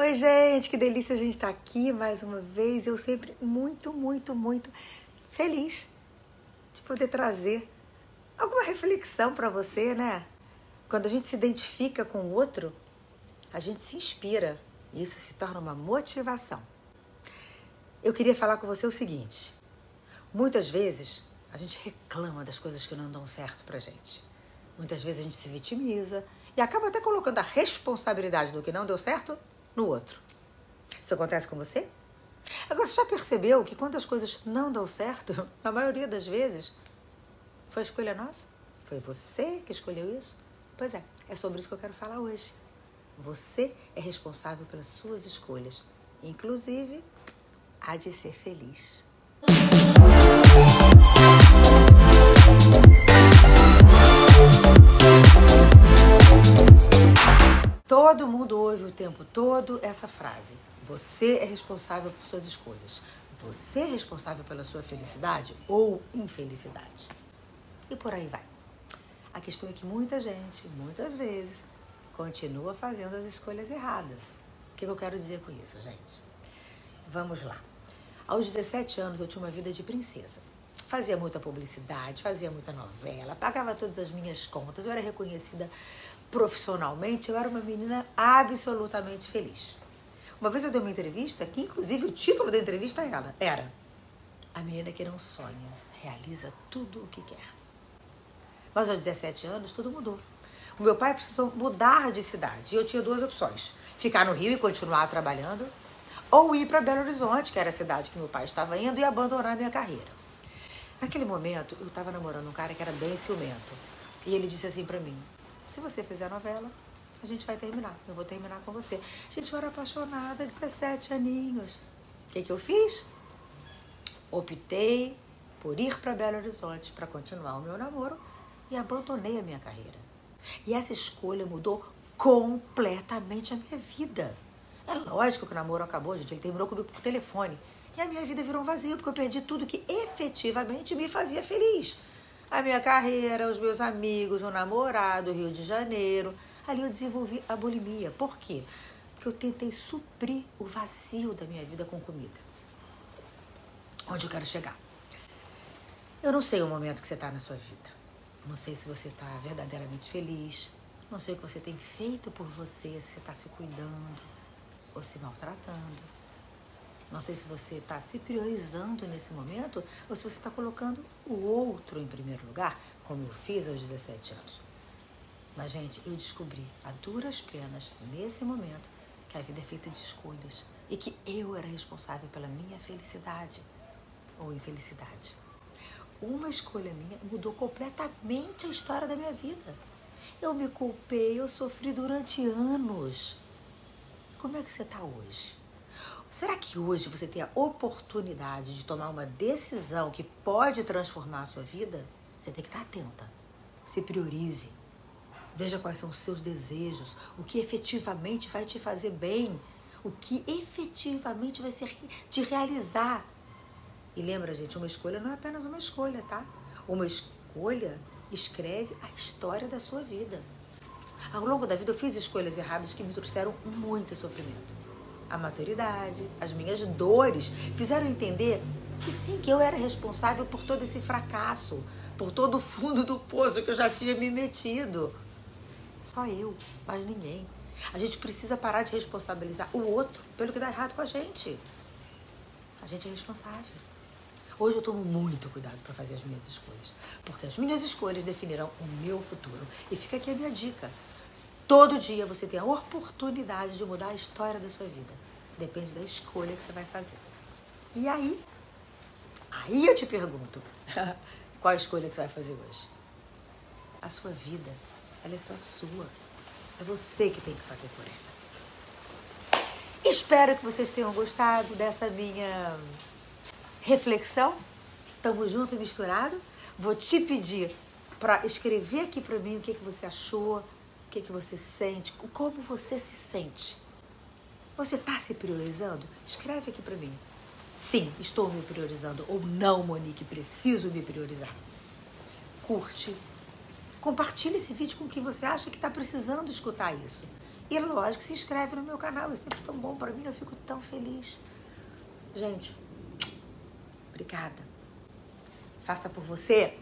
Oi, gente, que delícia a gente estar tá aqui mais uma vez. Eu sempre muito, muito, muito feliz de poder trazer alguma reflexão para você, né? Quando a gente se identifica com o outro, a gente se inspira e isso se torna uma motivação. Eu queria falar com você o seguinte: muitas vezes a gente reclama das coisas que não dão certo pra gente. Muitas vezes a gente se vitimiza e acaba até colocando a responsabilidade do que não deu certo no outro. Isso acontece com você? Agora, você já percebeu que quando as coisas não dão certo, na maioria das vezes, foi escolha nossa? Foi você que escolheu isso? Pois é, é sobre isso que eu quero falar hoje. Você é responsável pelas suas escolhas, inclusive a de ser feliz. Todo mundo ouve o tempo todo essa frase. Você é responsável por suas escolhas. Você é responsável pela sua felicidade ou infelicidade. E por aí vai. A questão é que muita gente, muitas vezes, continua fazendo as escolhas erradas. O que eu quero dizer com isso, gente? Vamos lá. Aos 17 anos eu tinha uma vida de princesa. Fazia muita publicidade, fazia muita novela, pagava todas as minhas contas, eu era reconhecida profissionalmente, eu era uma menina absolutamente feliz. Uma vez eu dei uma entrevista, que inclusive o título da entrevista era, era A menina que não sonha, realiza tudo o que quer. Mas aos 17 anos tudo mudou. O meu pai precisou mudar de cidade e eu tinha duas opções: ficar no Rio e continuar trabalhando, ou ir para Belo Horizonte, que era a cidade que meu pai estava indo, e abandonar minha carreira. Naquele momento, eu estava namorando um cara que era bem ciumento. E ele disse assim para mim: se você fizer a novela, a gente vai terminar. Eu vou terminar com você. Gente, eu era apaixonada, 17 aninhos. O que, que eu fiz? Optei por ir para Belo Horizonte para continuar o meu namoro e abandonei a minha carreira. E essa escolha mudou completamente a minha vida. É lógico que o namoro acabou, gente. Ele terminou comigo por telefone. E a minha vida virou um vazio, porque eu perdi tudo que efetivamente me fazia feliz a minha carreira, os meus amigos, o namorado, Rio de Janeiro. Ali eu desenvolvi a bulimia. Por quê? Porque eu tentei suprir o vazio da minha vida com comida. Onde eu quero chegar? Eu não sei o momento que você está na sua vida. Não sei se você está verdadeiramente feliz. Não sei o que você tem feito por você, se você está se cuidando ou se maltratando. Não sei se você está se priorizando nesse momento ou se você está colocando o outro em primeiro lugar, como eu fiz aos 17 anos. Mas, gente, eu descobri a duras penas, nesse momento, que a vida é feita de escolhas e que eu era responsável pela minha felicidade ou infelicidade. Uma escolha minha mudou completamente a história da minha vida. Eu me culpei, eu sofri durante anos. Como é que você está hoje? Será que hoje você tem a oportunidade de tomar uma decisão que pode transformar a sua vida? Você tem que estar atenta. Se priorize. Veja quais são os seus desejos, o que efetivamente vai te fazer bem, o que efetivamente vai te realizar. E lembra, gente, uma escolha não é apenas uma escolha, tá? Uma escolha escreve a história da sua vida. Ao longo da vida eu fiz escolhas erradas que me trouxeram muito sofrimento a maturidade, as minhas dores fizeram entender que sim, que eu era responsável por todo esse fracasso, por todo o fundo do poço que eu já tinha me metido. Só eu, mais ninguém. A gente precisa parar de responsabilizar o outro pelo que dá errado com a gente. A gente é responsável. Hoje eu tomo muito cuidado para fazer as minhas escolhas, porque as minhas escolhas definirão o meu futuro. E fica aqui a minha dica. Todo dia você tem a oportunidade de mudar a história da sua vida. Depende da escolha que você vai fazer. E aí, aí eu te pergunto, qual a escolha que você vai fazer hoje? A sua vida, ela é só sua. É você que tem que fazer por ela. Espero que vocês tenham gostado dessa minha reflexão. Tamo junto e misturado. Vou te pedir para escrever aqui para mim o que, que você achou, o que, que você sente, como você se sente. Você está se priorizando? Escreve aqui para mim. Sim, estou me priorizando. Ou não, Monique, preciso me priorizar. Curte. Compartilhe esse vídeo com quem você acha que está precisando escutar isso. E lógico, se inscreve no meu canal, é sempre tão bom para mim, eu fico tão feliz. Gente, obrigada. Faça por você